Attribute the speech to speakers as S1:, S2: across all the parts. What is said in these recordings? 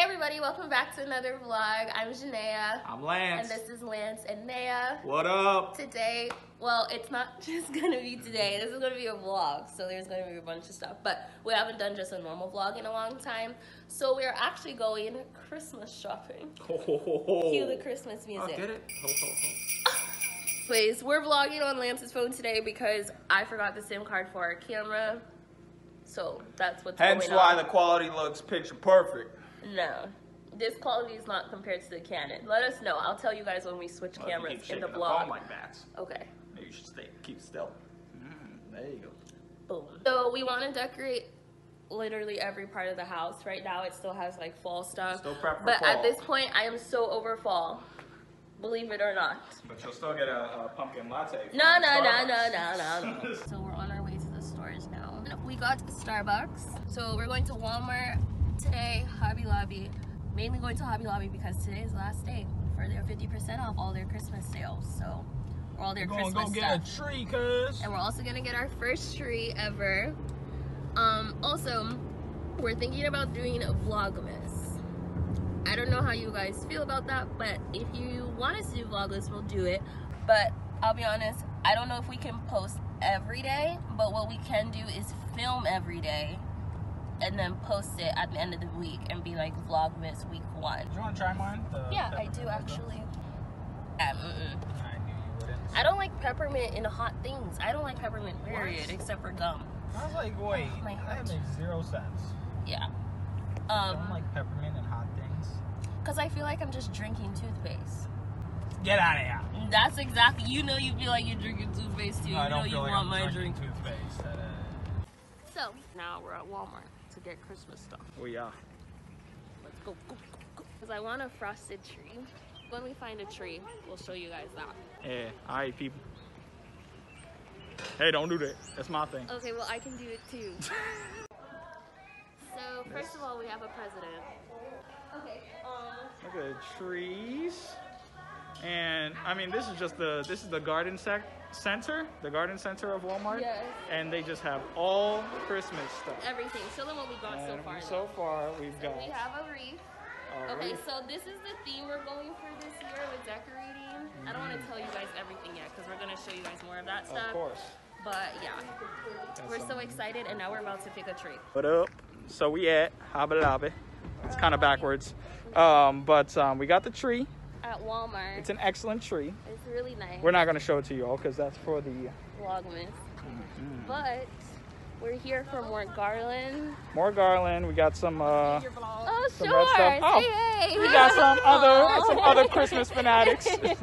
S1: Hey everybody, welcome back to another vlog. I'm Janaea.
S2: I'm Lance.
S1: And this is Lance and Naya.
S2: What up?
S1: Today, well, it's not just gonna be today. This is gonna be a vlog, so there's gonna be a bunch of stuff. But we haven't done just a normal vlog in a long time. So we're actually going Christmas shopping.
S2: Ho, ho, ho, ho.
S1: Cue the Christmas
S2: Oh,
S1: music.
S2: get it? Ho, ho, ho.
S1: Please, we're vlogging on Lance's phone today because I forgot the SIM card for our camera. So that's what's
S2: Hence why
S1: on.
S2: the quality looks picture perfect.
S1: No. This quality is not compared to the Canon. Let us know. I'll tell you guys when we switch
S2: Well,
S1: cameras in the
S2: shaking
S1: vlog.
S2: phone like that.
S1: okay.
S2: Maybe you should stay, keep still. Mm, there you go.
S1: Boom. So we want to decorate literally every part of the house. Right now it still has like fall stuff.
S2: Still prep for
S1: but
S2: fall.
S1: at this point I am so over fall. Believe it or not.
S2: But you'll still get a, a pumpkin latte. from
S1: No, no, no, no, no, no. so we're on our way to the stores now. We got Starbucks. So we're going to Walmart today, Hobby Lobby. Mainly going to Hobby Lobby because today is the last day for their 50% off all their Christmas sales. So or all their
S2: We're gonna
S1: Christmas
S2: go
S1: stuff.
S2: get a tree, cuz.
S1: and we're also gonna get our first tree ever. Um, also, we're thinking about doing a Vlogmas. I don't know how you guys feel about that, but if you want us to do Vlogmas, we'll do it. But I'll be honest, I don't know if we can post every day, but what we can do is film every day and then post it at the end of the week and be like Vlogmas week one.
S2: Do you want to try mine? The
S1: Yeah, I do actually. Yeah, mm-mm.
S2: I knew you wouldn't.
S1: I don't like peppermint in hot things. I don't like peppermint, period,
S2: What?
S1: except for gum.
S2: I was like, wait,
S1: my
S2: that makes zero sense.
S1: Yeah.
S2: I don't
S1: Um,
S2: like peppermint and hot things.
S1: cause I feel like I'm just drinking toothpaste.
S2: Get out of here.
S1: That's exactly. You know, you feel like you're drinking toothpaste too.
S2: No, I
S1: you know,
S2: don't
S1: you
S2: feel like
S1: want
S2: I'm
S1: my drink.
S2: toothpaste. Uh,
S1: So now we're at Walmart to get Christmas stuff.
S2: we are.
S1: Let's go. go, go, go. Cause I want a frosted tree. When we find a tree, we'll show you guys that.
S2: Yeah, alright, people. Hey, don't do that. That's my thing.
S1: Okay, well I can do it too. so first of all, we have a president. Okay. Um.
S2: Look at the trees. And I mean, this is just the this is the garden sec- center, the garden center of Walmart.
S1: Yes.
S2: And they just have all Christmas stuff.
S1: Everything. Show them what we got so far.
S2: so far, we've got.
S1: we have a wreath.
S2: a
S1: Okay,
S2: wreath.
S1: so this is the theme we're going for this year with decorating. I don't want to tell you guys everything yet because we're going to show you guys more of that stuff.
S2: Of course.
S1: But yeah,
S2: That's
S1: we're so excited and now we're about to pick a tree.
S2: What up? So we at Lobby. It's kind of backwards, um, but um, we got the tree.
S1: At Walmart.
S2: It's an excellent tree.
S1: It's really nice.
S2: We're not gonna show it to you all because that's for the
S1: Vlogmas.
S2: Mm-hmm.
S1: But we're here for more garland.
S2: more garland. We got some. Uh,
S1: Oh,
S2: Some
S1: sure.
S2: red stuff. Oh,
S1: Say hey.
S2: we got some other some other Christmas fanatics.
S1: um,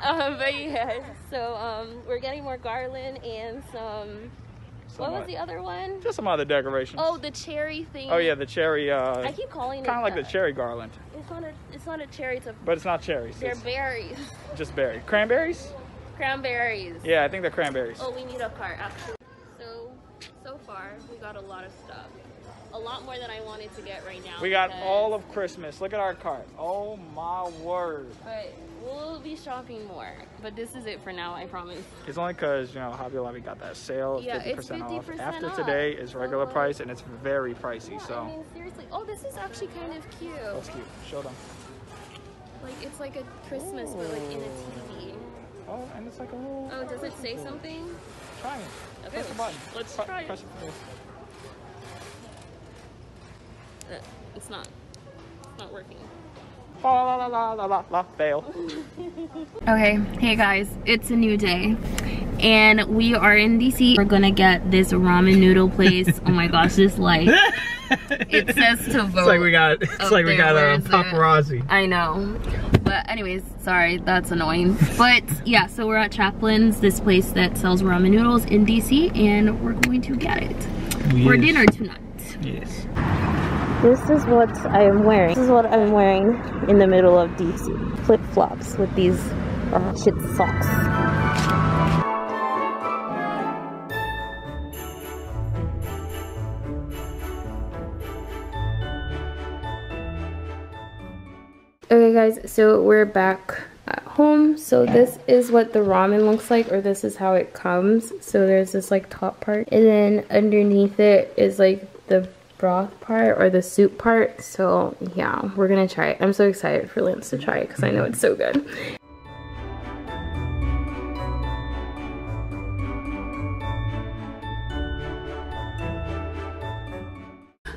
S1: but yeah, so um, we're getting more garland and some.
S2: Some,
S1: what was the other one?
S2: Just some other decorations.
S1: Oh, the cherry thing.
S2: Oh yeah, the cherry. Uh,
S1: I keep calling it
S2: kind of like the cherry garland,
S1: It's not a. It's not a cherry. It's a.
S2: but it's not cherries.
S1: They're
S2: It's
S1: berries.
S2: just berry. Cranberries?
S1: Cranberries.
S2: Yeah, I think they're cranberries.
S1: Oh, we need a cart actually. So, so far we got a lot of stuff. A lot more than I wanted to get right now.
S2: We got all of Christmas. Look at our cart. Oh my word.
S1: But we'll be shopping more. But this is it for now. I promise.
S2: It's only because you know Hobby Lobby got that sale of
S1: Yeah,
S2: 50%
S1: it's
S2: off.
S1: 50%
S2: After
S1: off.
S2: today is regular
S1: So,
S2: price and it's very pricey.
S1: Yeah,
S2: so
S1: I mean seriously. Oh, this is actually kind of cute.
S2: that's cute. Show them.
S1: Like it's like a Christmas, but like in a TV.
S2: Oh, and it's like a little.
S1: Oh, does it say something?
S2: Try it.
S1: Okay,
S2: Press the button.
S1: let's try it.
S2: press it.
S1: Uh, it's not. It's not working.
S2: La la la la la la. Fail.
S1: Okay, hey guys, it's a new day. And we are in DC. We're gonna get this ramen noodle place. oh my gosh, this light. It says to vote.
S2: It's like we got. It's like we got a paparazzi.
S1: I know. But anyways, sorry, that's annoying. But yeah, so we're at Chaplin's, this place that sells ramen noodles in DC, and we're going to get it for dinner tonight.
S2: Yes.
S1: This is what I am wearing. This is what I'm wearing in the middle of DC. Flip flops with these uh, shit socks. Okay guys, so we're back at home. So this is what the ramen looks like, or this is how it comes. So there's this like top part, and then underneath it is like the broth part or the soup part. So yeah, we're gonna try it. I'm so excited for Lance to try it because I know it's so good.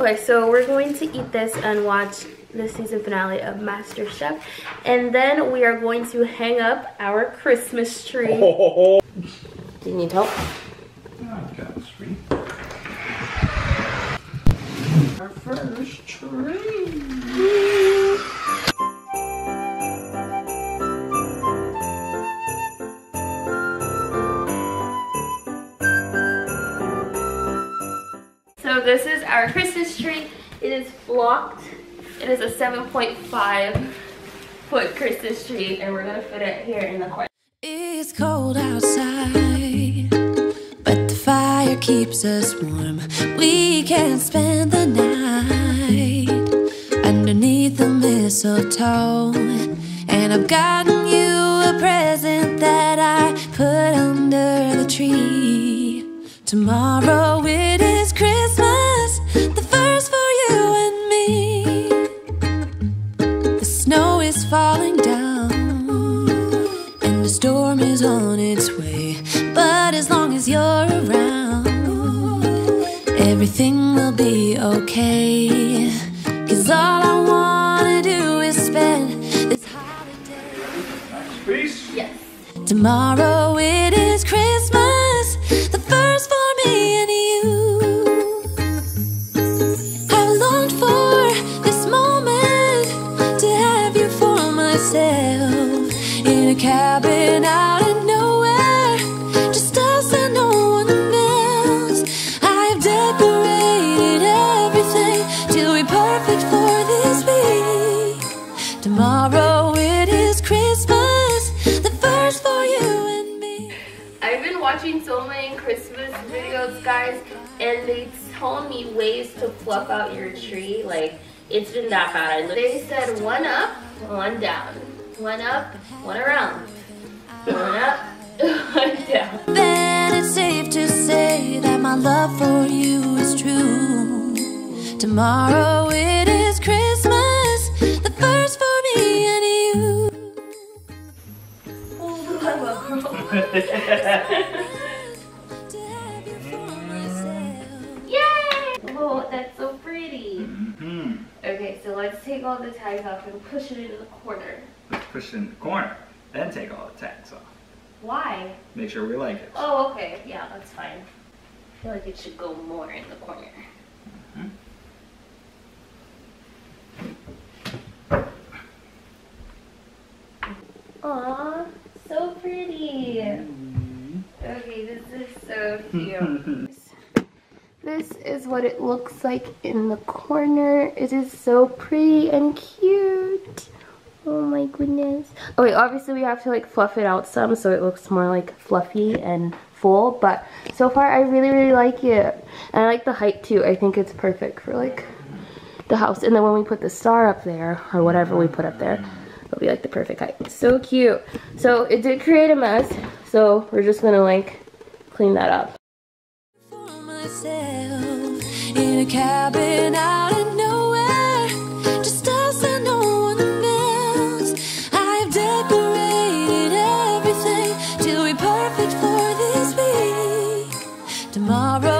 S1: Okay, so we're going to eat this and watch the season finale of MasterChef. And then we are going to hang up our Christmas tree. Do you need help?
S2: Our
S1: So this is our Christmas tree. It is blocked. It is a 7.5 foot Christmas tree and we're gonna fit it here in the corner.
S3: It's cold outside, but the fire keeps us warm. We can't spend the night mistletoe. And I've gotten you a present that I put under the tree. Tomorrow it is Christmas, the first for you and me. The snow is falling down and the storm is on its way. But as long as you're around, everything will be okay. Tomorrow it is Christmas, the first for me and you. I've longed for this moment to have you for myself in a cabin out of nowhere, just us and no one else. I've decorated everything to be perfect for this week. Tomorrow
S1: videos, guys, and they told me ways to fluff out your tree. Like, it's been that bad. They said one up, one down. One up, one around. One up, one down.
S3: Then it's safe to say that my love for you is true. Tomorrow it is Christmas, the first for me and you.
S1: Oh, to take all the tags off and push it into the corner.
S2: Let's push it in the corner. Then take all the tags off.
S1: Why?
S2: Make sure we like it.
S1: Oh, okay. Yeah, that's fine. I feel like it should go more in the corner. Mm-hmm. Aw, so pretty. Mm-hmm. Okay, this is so cute. This is what it looks like in the corner. It is so pretty and cute. Oh my goodness. Oh wait, obviously we have to like fluff it out some so it looks more like fluffy and full, but so far I really, really like it. And I like the height too. I think it's perfect for like the house. And then when we put the star up there, or whatever we put up there, it'll be like the perfect height. So cute. So it did create a mess, so we're just gonna like clean that up.
S3: A cabin out of nowhere, just us and no one else. I've decorated everything to be perfect for this week. Tomorrow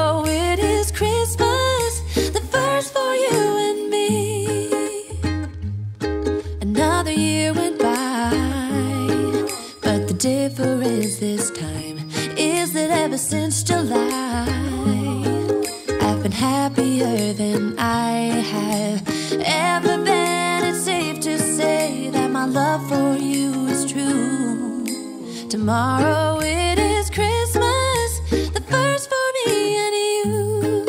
S3: Tomorrow it is Christmas, the first for me and you.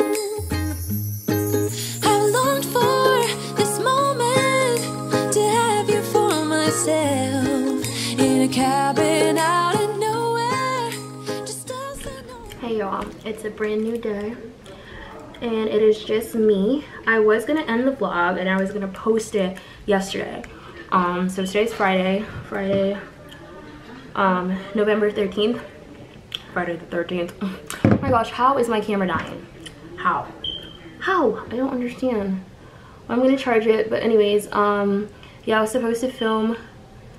S3: I longed for this moment to have you for myself in a cabin out nowhere.
S1: Hey y'all, it's a brand new day and it is just me. I was gonna end the vlog and I was gonna post it yesterday. Um, so today's Friday, Friday, um, November 13th, Friday the 13th. Oh my gosh, how is my camera dying? How? How? I don't understand. I'm gonna charge it, but anyways, um, yeah, I was supposed to film,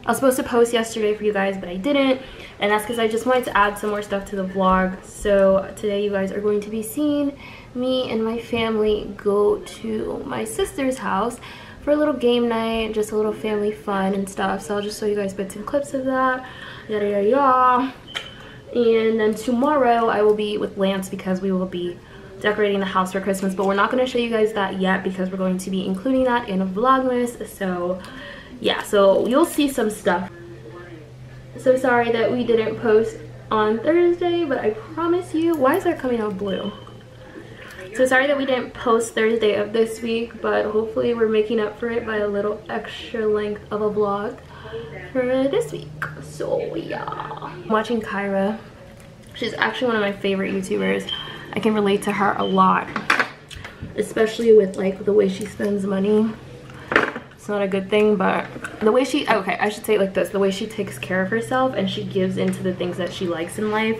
S1: I was supposed to post yesterday for you guys, but I didn't, and that's because I just wanted to add some more stuff to the vlog. So today you guys are going to be seeing me and my family go to my sister's house for a little game night, just a little family fun and stuff. So I'll just show you guys bits and clips of that, yada yada yada. And then tomorrow I will be with Lance because we will be decorating the house for Christmas, but we're not going to show you guys that yet because we're going to be including that in a vlogmas. So yeah, so you'll see some stuff. So sorry that we didn't post on Thursday, but I promise you, why is that coming out blue? So sorry that we didn't post Thursday of this week, but hopefully we're making up for it by a little extra length of a vlog for this week. So yeah. I'm watching Kirah. She's actually one of my favorite YouTubers. I can relate to her a lot, especially with like the way she spends money. It's not a good thing, but the way she, okay, I should say it like this. The way she takes care of herself and she gives into the things that she likes in life.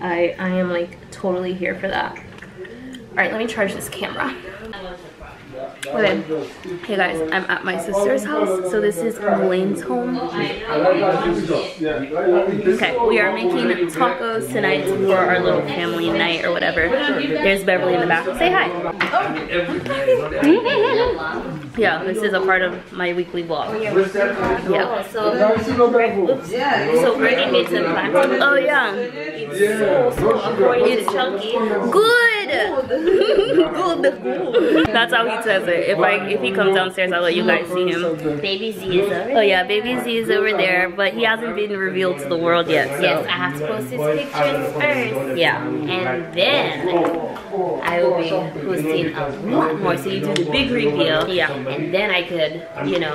S1: I, I am like totally here for that. All right, let me charge this camera. Hey guys, I'm at my sister's house. So this is Elaine's home. Okay, we are making tacos tonight for our little family night or whatever. There's Beverly in the back. Say hi. yeah, this is a part of my weekly vlog. Yeah. So, Brittany made some plantain. Oh yeah. It's so, so It's chunky. Good. Good. That's how he says it. If I if he comes downstairs, I'll let you guys see him.
S4: Baby Z is over.
S1: Oh yeah, baby Z is over there, but he hasn't been revealed to the world yet. So.
S4: Yes, I have to post his pictures first.
S1: Yeah.
S4: And then I will be posting a lot more. So you do the big reveal.
S1: Yeah.
S4: And then I could, you know,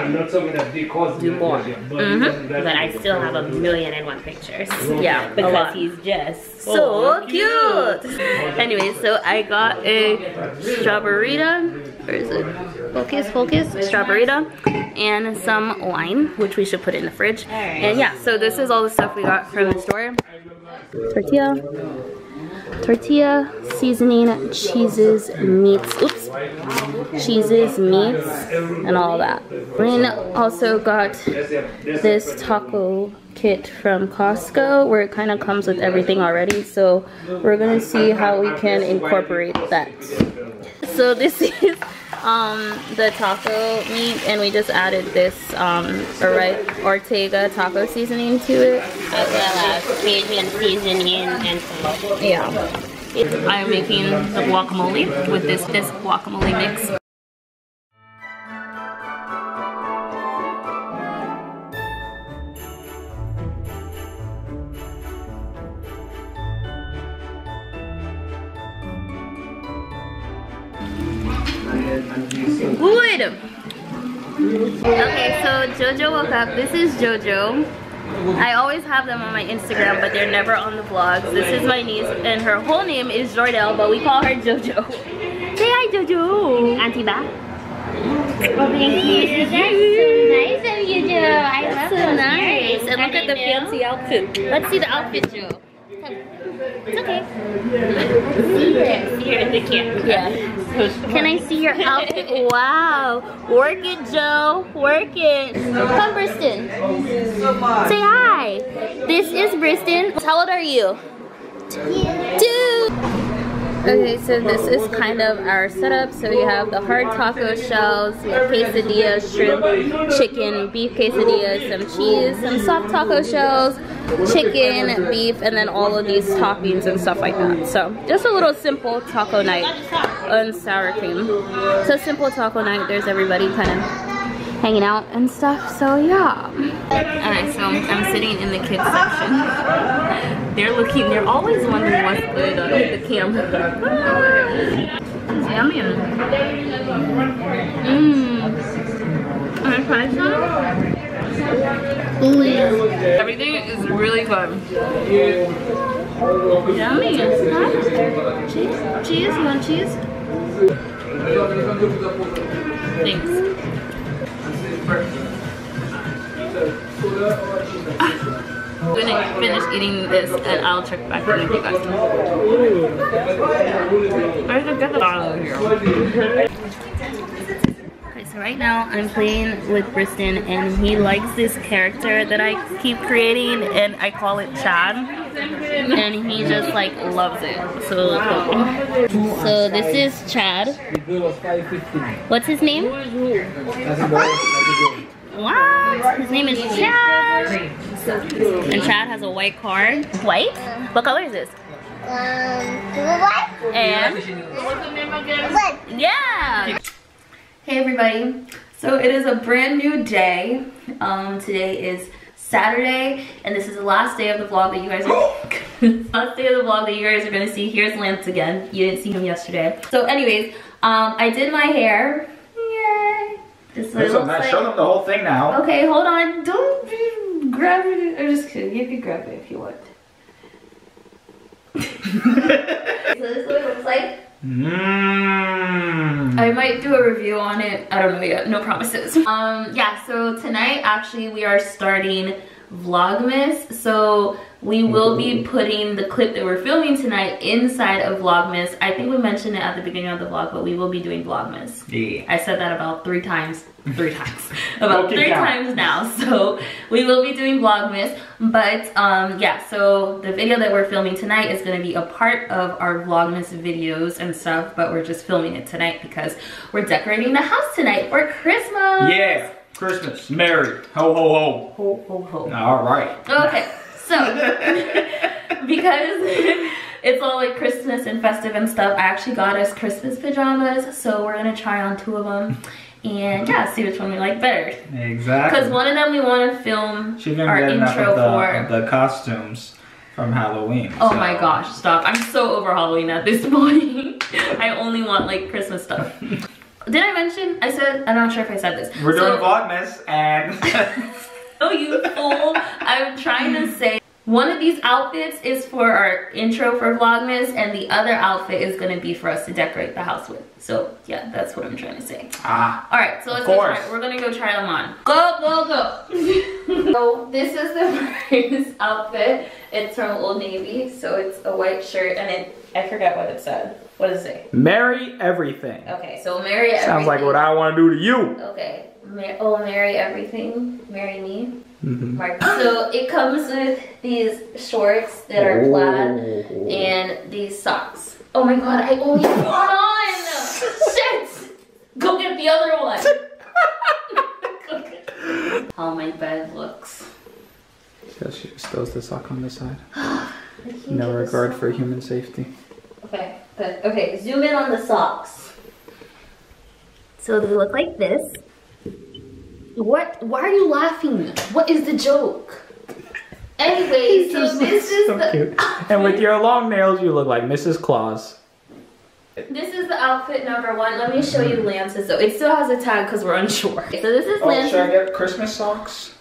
S4: do more.
S1: Mm-hmm.
S4: But I still have a million and one pictures.
S1: Yeah,
S4: Because he's just
S1: So cute. Anyway, so I got a strawberryta. Where is it? Focus, focus. Strawberryta. And some wine, which we should put in the fridge. And yeah, so this is all the stuff we got from the store. Tortilla. Tortilla, seasoning, cheeses, meats. Oops. Cheeses, meats, and all that. Rin also got this taco kit from Costco where it kind of comes with everything already. So we're gonna see how we can incorporate that. So this is um, the taco meat and we just added this um, Ortega taco seasoning to it.
S4: as well as Cajun seasoning and some
S1: Yeah. I'm making the guacamole with this, this guacamole mix. So Jojo woke up. This is Jojo. I always have them on my Instagram, but they're never on the vlogs. This is my niece, and her whole name is Jordelle, but we call her Jojo. Say hi, Jojo. Auntie Ba.
S4: Well, thank you. That's so nice of you, Joe. I love
S1: So nice.
S4: earrings.
S1: And look at the fancy outfit. Let's see the outfit, Joe.
S4: It's okay. See it. See it in the camera.
S1: Yeah. Can I see your outfit? Wow. Work it, Joe. Work it. Come, Briston. Say hi. This is Briston. How old are you? Two. Okay, so this is kind of our setup. So we have the hard taco shells, quesadillas, shrimp, chicken, beef quesadillas, some cheese, some soft taco shells, chicken, beef, and then all of these toppings and stuff like that. So just a little simple taco night on sour cream. So simple taco night. There's everybody kind of hanging out and stuff. So yeah. Alright, so I'm sitting in the kids section. They're looking, they're always wondering what's good on the camera. Yummy. Mmm. Can I try some? Everything is really good. Yummy. Huh? Cheese? Cheese? You want cheese? Thanks. Gonna finish eating this and I'll check back in with you guys. Where's the get out of here? So right now I'm playing with Briston and he likes this character that I keep creating and I call it Chad. And he just like loves it. So so this is Chad. What's his name? What? His name is Chad. And Chad has a white card. White? What color is this? Um, white. And yeah. Hey everybody. So it is a brand new day. Um, today is Saturday, and this is the last day of the vlog that you guys are last day of the vlog that you guys are gonna see. Here's Lance again. You didn't see him yesterday. So, anyways, um, I did my hair. Yay! This is what it looks like.
S2: show them the whole thing now.
S1: Okay, hold on. Don't be- grab it. I'm just kidding. You can grab it if you want. so this is what it looks like.
S2: Mmm.
S1: I might do a review on it. I don't know yet. No promises. Um, yeah. So tonight, actually, we are starting Vlogmas. So we will be putting the clip that we're filming tonight inside of Vlogmas. I think we mentioned it at the beginning of the vlog, but we will be doing Vlogmas.
S2: Yeah.
S1: I said that about three times. Three times. about
S2: We'll
S1: three times now. So we will be doing Vlogmas. But um, yeah, so the video that we're filming tonight is going to be a part of our Vlogmas videos and stuff. But we're just filming it tonight because we're decorating the house tonight for Christmas.
S2: Yeah. Christmas. Merry. Ho ho ho.
S1: Ho, ho, ho.
S2: All right.
S1: Okay, so because it's all like Christmas and festive and stuff, I actually got us Christmas pajamas. So we're gonna try on two of them and yeah, see which one we like better.
S2: Exactly.
S1: Because one of them we want to film our intro
S2: the,
S1: for.
S2: the costumes from Halloween.
S1: Oh
S2: so-
S1: my gosh, stop. I'm so over Halloween at this point. I only want like Christmas stuff. Did I mention? I said, I'm not sure if I said this.
S2: We're
S1: So-
S2: doing Vlogmas and
S1: Oh, you fool. I'm trying to say one of these outfits is for our intro for Vlogmas, and the other outfit is going to be for us to decorate the house with. So, yeah, that's what I'm trying to say.
S2: ah.
S1: All right, so let's go try it. We're going to go try them on. Go, go, go. so, this is the first outfit. It's from Old Navy, so it's a white shirt, and it, I forgot what it said. What does it say?
S2: Marry everything.
S1: Okay, so marry everything.
S2: Sounds like what I want to do to you.
S1: Okay. Oh, marry everything. Marry me.
S2: Mhm.
S1: Mark. So it comes with these shorts that are plaid
S2: Oh.
S1: and these socks. Oh my god, I only have one on! Shit! Go get the other one! How my bed looks.
S2: So she just throws the sock on the side. No regard for human safety.
S1: Okay, good. Okay, zoom in on the socks. So they look like this. What? Why are you laughing? What is the joke? Anyway, so this is
S2: so
S1: the
S2: cute. And with your long nails, you look like Mrs. Claus.
S1: this is the outfit number one. Let me show you Lance's though. It still has a tag because we're unsure. So this is
S2: Oh, should I
S1: Lance's.
S2: get Christmas socks?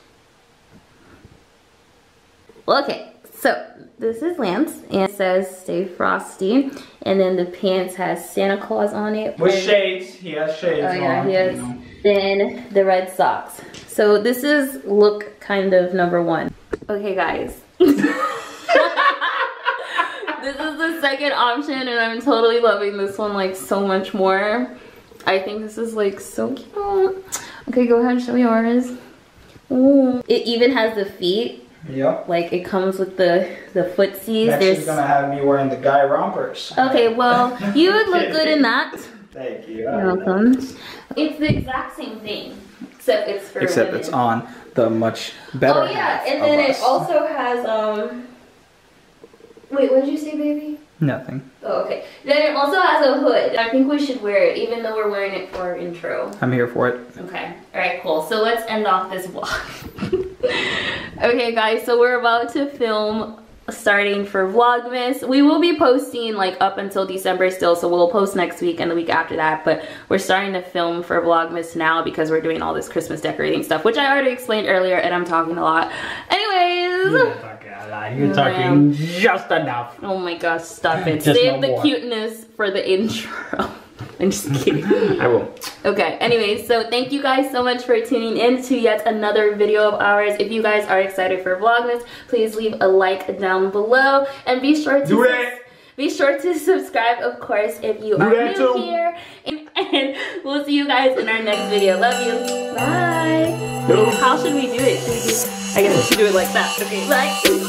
S1: Okay, so this is Lance and it says "Stay Frosty," and then the pants has Santa Claus on it.
S2: With shades. He has shades
S1: Oh yeah,
S2: on.
S1: he has.
S2: You.
S1: Then the red socks. So this is look kind of number one. Okay, guys. this is the second option, and I'm totally loving this one like so much more. I think this is like so cute. Okay, go ahead, and show yours. Ooh. It even has the feet.
S2: Yep.
S1: Like it comes with the the footsies.
S2: Next,
S1: There's
S2: she's gonna have me wearing the guy rompers.
S1: okay. Well, you would look good in that.
S2: Thank you.
S1: You're welcome. It's the exact same thing, except it's for
S2: Except
S1: women.
S2: it's on the much better
S1: Oh yeah,
S2: half
S1: and then it
S2: us.
S1: also has um. Wait, what did you say, baby?
S2: Nothing.
S1: Oh, okay. Then it also has a hood. I think we should wear it, even though we're wearing it for our intro.
S2: I'm here for it.
S1: Okay. All right. Cool. So let's end off this vlog. okay, guys. So we're about to film starting for Vlogmas. We will be posting like up until December still, so we'll post next week and the week after that. But we're starting to film for Vlogmas now because we're doing all this Christmas decorating stuff, which I already explained earlier, and I'm talking a lot. Anyways.
S2: You're
S1: talking
S2: just enough.
S1: Oh my gosh, stop it. Save
S2: no
S1: the
S2: more.
S1: cuteness for the intro. I'm just kidding.
S2: I will.
S1: Okay, anyways, so thank you guys so much for tuning in to yet another video of ours. If you guys are excited for Vlogmas, please leave a like down below and be sure to
S2: Do that.
S1: be sure to subscribe, of course, if you are new
S2: too.
S1: here. And, and we'll see you guys in our next video. Love you. Bye. How should we do it? Should we do, I guess we should do it like that. Okay, bye.